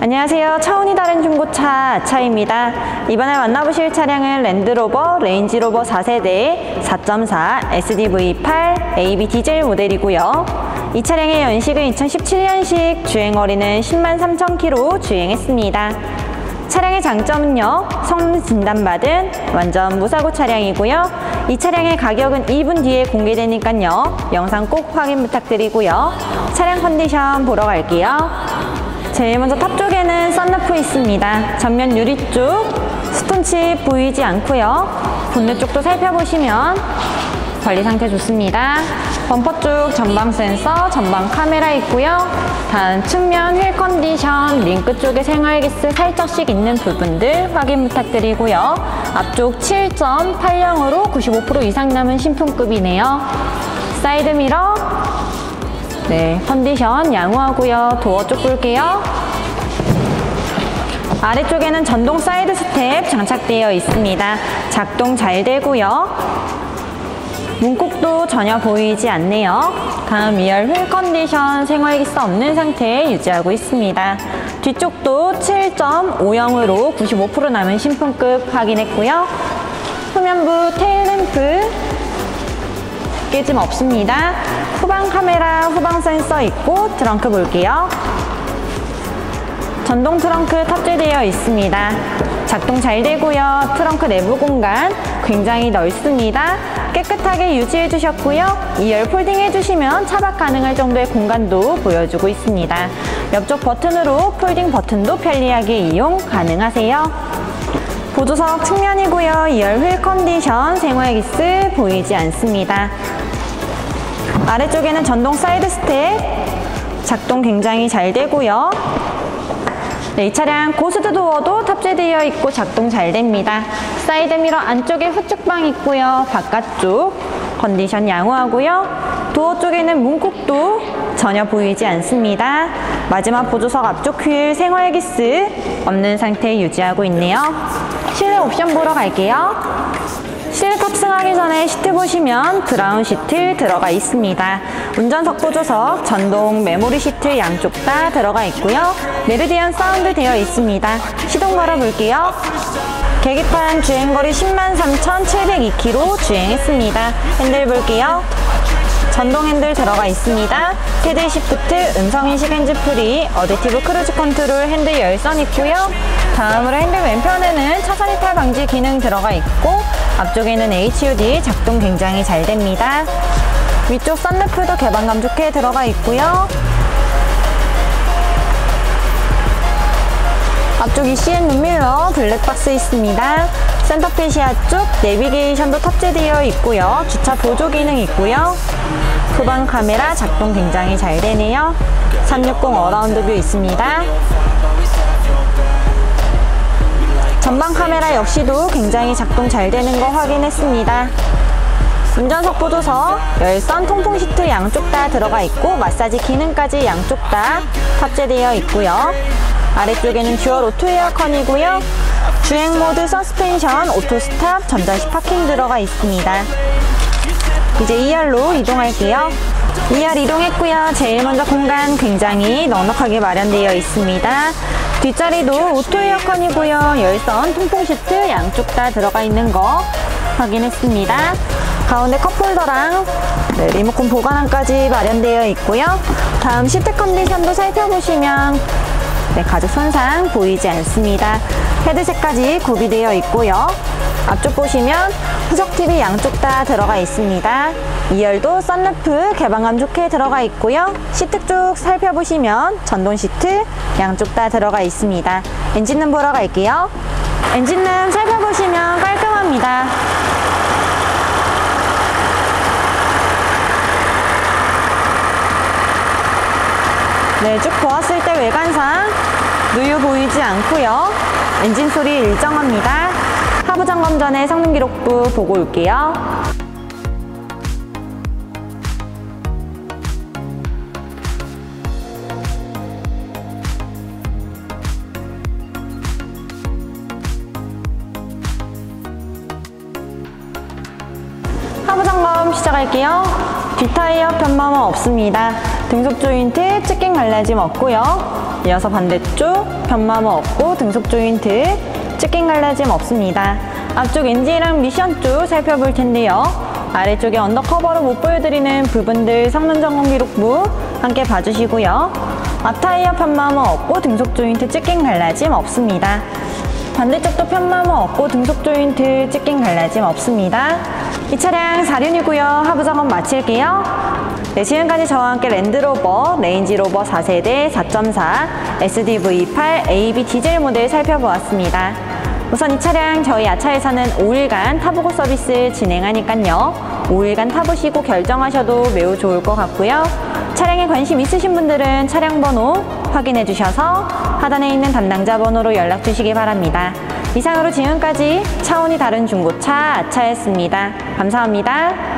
안녕하세요. 차원이 다른 중고차 아차입니다. 이번에 만나보실 차량은 랜드로버 레인지로버 4세대 4.4 SDV8 AB 디젤 모델이고요. 이 차량의 연식은 2017년식, 주행거리는 10만 3천 킬로 주행했습니다. 차량의 장점은요, 성능 진단받은 완전 무사고 차량이고요. 이 차량의 가격은 2분 뒤에 공개되니까요, 영상 꼭 확인 부탁드리고요. 차량 컨디션 보러 갈게요. 제일 먼저 탑 쪽에는 썬루프 있습니다. 전면 유리 쪽 stone chip 보이지 않고요. 본넷 쪽도 살펴보시면 관리 상태 좋습니다. 범퍼 쪽 전방 센서, 전방 카메라 있고요. 단 측면 휠 컨디션, 림 쪽에 생활기스 살짝씩 있는 부분들 확인 부탁드리고요. 앞쪽 7.80으로 95% 이상 남은 신품급이네요. 사이드 미러, 네, 컨디션 양호하고요. 도어 쪽 볼게요. 아래쪽에는 전동 side step 장착되어 있습니다. 작동 잘 되고요. 문콕도 전혀 보이지 않네요. 다음 2열 휠 컨디션 생활기스 없는 상태 유지하고 있습니다. 뒤쪽도 7.50으로 95% 남은 신품급 확인했고요. 깨짐 없습니다. 후방 카메라, 후방 센서 있고 트렁크 볼게요. 전동 트렁크 탑재되어 있습니다. 작동 잘 되고요. 트렁크 내부 공간 굉장히 넓습니다. 깨끗하게 유지해 주셨고요. 2열 folding 해주시면 차박 가능할 정도의 공간도 보여주고 있습니다. 옆쪽 버튼으로 folding 버튼도 편리하게 이용 가능하세요. 보조석 측면이고요. 2열 휠 컨디션 생활기스 보이지 않습니다. 아래쪽에는 전동 사이드 스텝 작동 굉장히 잘 되고요. 네, 이 차량 ghost door도 탑재되어 있고 작동 잘 됩니다. 사이드 미러 안쪽에 후측방 있고요. 바깥쪽 컨디션 양호하고요. 도어 쪽에는 문콕도 전혀 보이지 않습니다. 마지막 보조석 앞쪽 휠 생활기스 없는 상태 유지하고 있네요. 실내 옵션 보러 갈게요. 실내 탑승하기 전에 시트 보시면 브라운 시트 들어가 있습니다. 운전석 보조석, 전동 메모리 시트 양쪽 다 들어가 있고요. 메리디안 사운드 되어 있습니다. 시동 걸어볼게요. 계기판 주행거리 10만 3,702km 주행했습니다. 핸들 볼게요. 전동 핸들 들어가 있습니다. paddle shift, 음성인식 핸즈프리, adaptive cruise control 핸들 열선 있고요. 다음으로 핸들 왼편에는 차선 이탈 방지 기능 들어가 있고 앞쪽에는 HUD 작동 굉장히 잘 됩니다. 위쪽 썬루프도 개방감 좋게 들어가 있고요. 앞쪽 ECN 룸밀러 블랙박스 있습니다. 센터페시아 쪽 내비게이션도 탑재되어 있고요. 주차 보조 기능 있고요. 후방 카메라 작동 굉장히 잘 되네요. 360 around view 있습니다. 전방 카메라 역시도 굉장히 작동 잘 되는 거 확인했습니다. 운전석 보조석, 열선 통풍 시트 양쪽 다 들어가 있고 마사지 기능까지 양쪽 다 탑재되어 있고요. 아래쪽에는 dual auto 에어컨이고요. 주행 모드 서스펜션, auto stop, 전자식 파킹 들어가 있습니다. 이제 2열로 이동할게요. 2열 이동했고요. 제일 먼저 공간 굉장히 넉넉하게 마련되어 있습니다. 뒷자리도 auto 에어컨이고요. 열선, 통풍 시트 양쪽 다 들어가 있는 거 확인했습니다. 가운데 컵홀더랑 네, 리모컨 보관함까지 마련되어 있고요. 다음 시트 컨디션도 살펴보시면 네, 가죽 손상 보이지 않습니다. 헤드셋까지 구비되어 있고요. 앞쪽 보시면 후석 TV 양쪽 다 들어가 있습니다. 2열도 썬루프 개방감 좋게 들어가 있고요. 시트 쪽 살펴보시면 전동 시트 양쪽 다 들어가 있습니다. 엔진룸 보러 갈게요. 엔진룸 살펴보시면 깔끔합니다. 네, 쭉 보았을 때 외관상 누유 보이지 않고요. 엔진 소리 일정합니다. 하부 점검 전에 성능 기록부 보고 올게요. 하부 점검 시작할게요. 뒷타이어 편마모 없습니다. 등속 조인트, 측긴 갈라짐 없고요. 이어서 반대쪽 편마모 없고 등속 조인트 찢김 갈라짐 없습니다. 앞쪽 엔진이랑 미션 쪽 살펴볼 텐데요. 아래쪽에 under cover로 못 보여드리는 부분들 성능 점검 기록부 함께 봐주시고요. 앞타이어 편마모 없고 등속 조인트 찢김 갈라짐 없습니다. 반대쪽도 편마모 없고 등속 조인트 찢김 갈라짐 없습니다. 이 차량 4륜이고요. 하부 작업 마칠게요. 네, 지금까지 저와 함께 랜드로버, 레인지로버 4세대 4.4, SDV8, AB 디젤 모델 살펴보았습니다. 우선 이 차량 저희 아차에서는 5일간 타보고 서비스 진행하니깐요. 5일간 타보시고 결정하셔도 매우 좋을 것 같고요. 차량에 관심 있으신 분들은 차량 번호 확인해 주셔서 하단에 있는 담당자 번호로 연락 주시기 바랍니다. 이상으로 지금까지 차원이 다른 중고차 아차였습니다. 감사합니다.